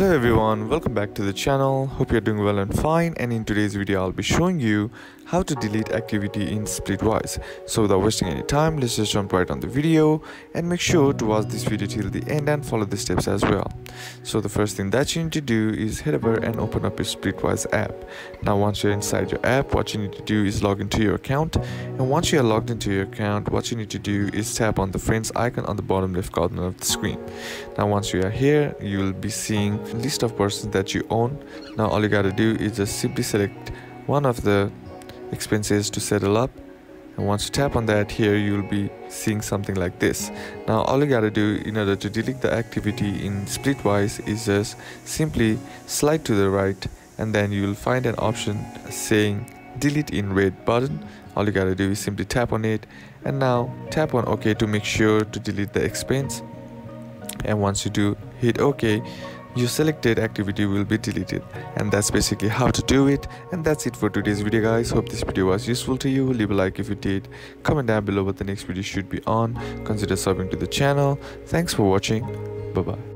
Hello everyone, welcome back to the channel. Hope you're doing well and fine and in today's video I'll be showing you how to delete activity in Splitwise. So without wasting any time, let's just jump right on the video and make sure to watch this video till the end and follow the steps as well. So the first thing that you need to do is head over and open up your Splitwise app. Now once you're inside your app, what you need to do is log into your account and once you are logged into your account, what you need to do is tap on the friends icon on the bottom left corner of the screen. Now once you are here, you will be seeing list of persons that you own. Now all you gotta do is just simply select one of the expenses to settle up. And once you tap on that here you'll be seeing something like this. Now all you gotta do in order to delete the activity in splitwise is just simply slide to the right and then you'll find an option saying delete in red button. All you gotta do is simply tap on it. And now tap on ok to make sure to delete the expense. And once you do hit ok your selected activity will be deleted and that's basically how to do it and that's it for today's video guys. Hope this video was useful to you. Leave a like if you did. Comment down below what the next video should be on. Consider subbing to the channel. Thanks for watching. Bye bye